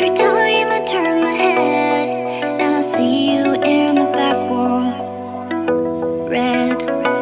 Every time I turn my head, I see you in the back wall. Red.